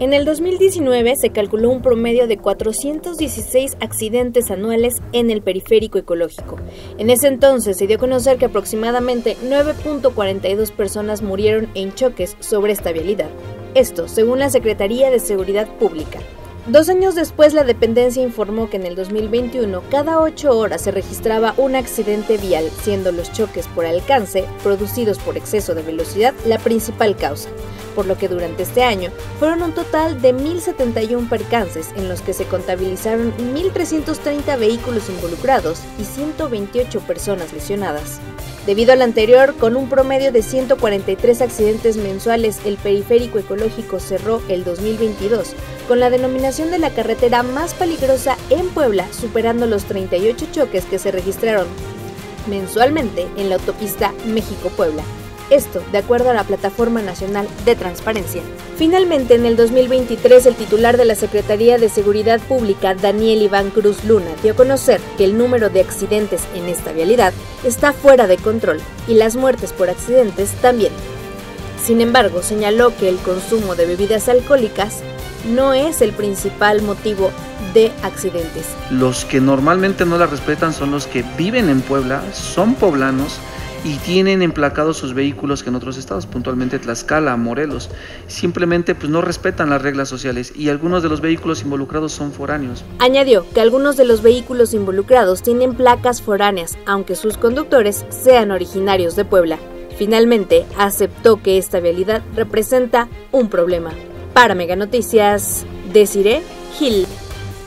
En el 2019 se calculó un promedio de 416 accidentes anuales en el periférico ecológico. En ese entonces se dio a conocer que aproximadamente 9.42 personas murieron en choques sobre esta vialidad. Esto según la Secretaría de Seguridad Pública. Dos años después, la dependencia informó que en el 2021 cada ocho horas se registraba un accidente vial, siendo los choques por alcance, producidos por exceso de velocidad, la principal causa, por lo que durante este año fueron un total de 1.071 percances en los que se contabilizaron 1.330 vehículos involucrados y 128 personas lesionadas. Debido al anterior, con un promedio de 143 accidentes mensuales, el periférico ecológico cerró el 2022 con la denominación de la carretera más peligrosa en Puebla, superando los 38 choques que se registraron mensualmente en la autopista México-Puebla. Esto de acuerdo a la Plataforma Nacional de Transparencia. Finalmente, en el 2023, el titular de la Secretaría de Seguridad Pública, Daniel Iván Cruz Luna, dio a conocer que el número de accidentes en esta vialidad está fuera de control y las muertes por accidentes también. Sin embargo, señaló que el consumo de bebidas alcohólicas no es el principal motivo de accidentes. Los que normalmente no la respetan son los que viven en Puebla, son poblanos, y tienen emplacados sus vehículos que en otros estados, puntualmente Tlaxcala, Morelos. Simplemente pues no respetan las reglas sociales y algunos de los vehículos involucrados son foráneos. Añadió que algunos de los vehículos involucrados tienen placas foráneas, aunque sus conductores sean originarios de Puebla. Finalmente, aceptó que esta vialidad representa un problema. Para Mega Noticias, Desiree Gil.